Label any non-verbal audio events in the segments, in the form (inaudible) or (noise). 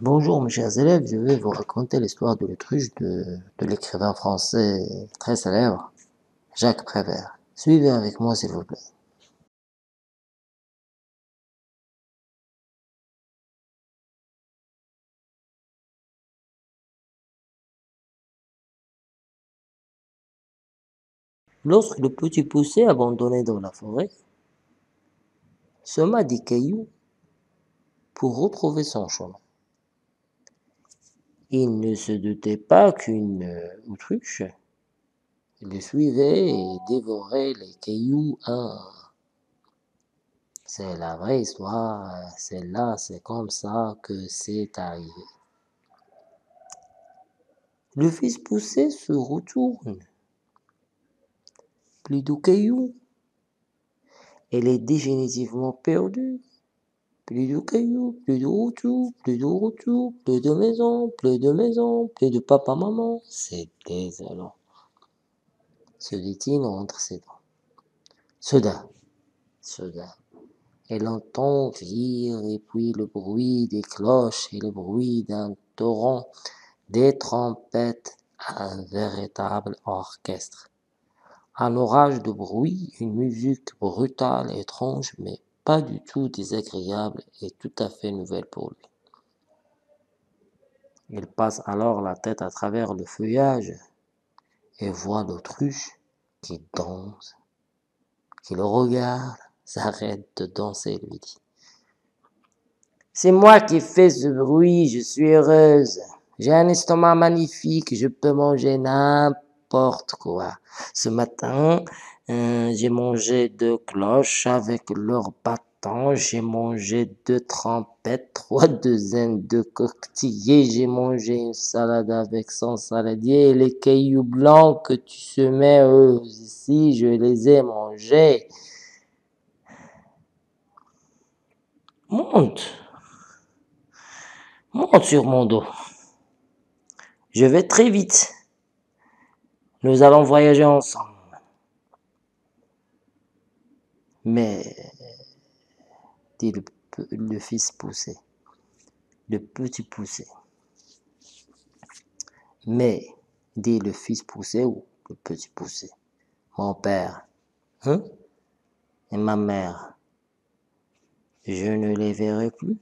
Bonjour mes chers élèves, je vais vous raconter l'histoire de l'autruche de, l'écrivain français très célèbre, Jacques Prévert. Suivez avec moi s'il vous plaît. Lorsque le petit poussé abandonné dans la forêt sema des cailloux pour retrouver son chemin. Il ne se doutait pas qu'une euh, autruche le suivait et dévorait les cailloux un. C'est la vraie histoire, c'est là, c'est comme ça que c'est arrivé. Le fils poussé se retourne. Plus de cailloux. Elle est définitivement perdue. Plus de cailloux, plus de retour, plus de retour, plus de maison, plus de maison, plus de papa-maman. C'est désolant. Se dit-il entre ses dents. Soudain, soudain, elle entend rire et puis le bruit des cloches et le bruit d'un torrent, des trompettes, un véritable orchestre. Un orage de bruit, une musique brutale, étrange, mais pas du tout désagréable et tout à fait nouvelle pour lui. Il passe alors la tête à travers le feuillage et voit l'autruche qui danse, qui le regarde, (laughs) s'arrête de danser et lui dit C'est moi qui fais ce bruit, je suis heureuse. J'ai un estomac magnifique, je peux manger n'importe quoi. Ce matin, j'ai mangé deux cloches avec leur bâton, j'ai mangé deux trompettes, (laughs) trois douzaines de coquetillers, j'ai mangé une salade avec son saladier les cailloux blancs que tu semais eux ici, je les ai mangés. Monte, monte sur mon dos. Je vais très vite. Nous allons voyager ensemble. Mais, dit le, fils poussé, le petit poussé. Mais, dit le fils poussé ou le petit poussé, mon père, hein, et ma mère, je ne les verrai plus.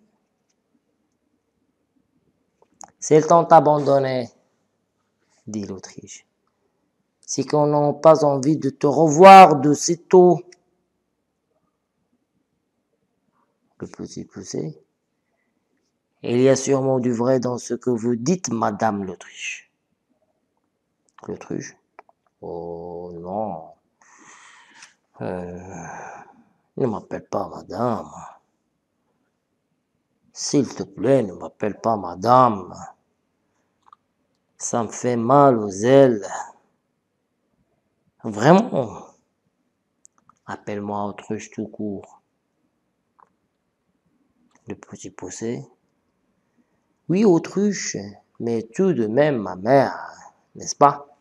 S'ils t'ont abandonné, dit l'Autriche, c'est qu'on n'a pas envie de te revoir de sitôt. Le petit poussé. Il y a sûrement du vrai dans ce que vous dites, Madame l'Autriche. L'Autriche? Oh non. Euh, ne m'appelle pas Madame. S'il te plaît, ne m'appelle pas Madame. Ça me fait mal aux ailes. Vraiment. Appelle-moi autruche tout court. Le petit poussé. Oui, autruche, mais tout de même ma mère, n'est-ce pas?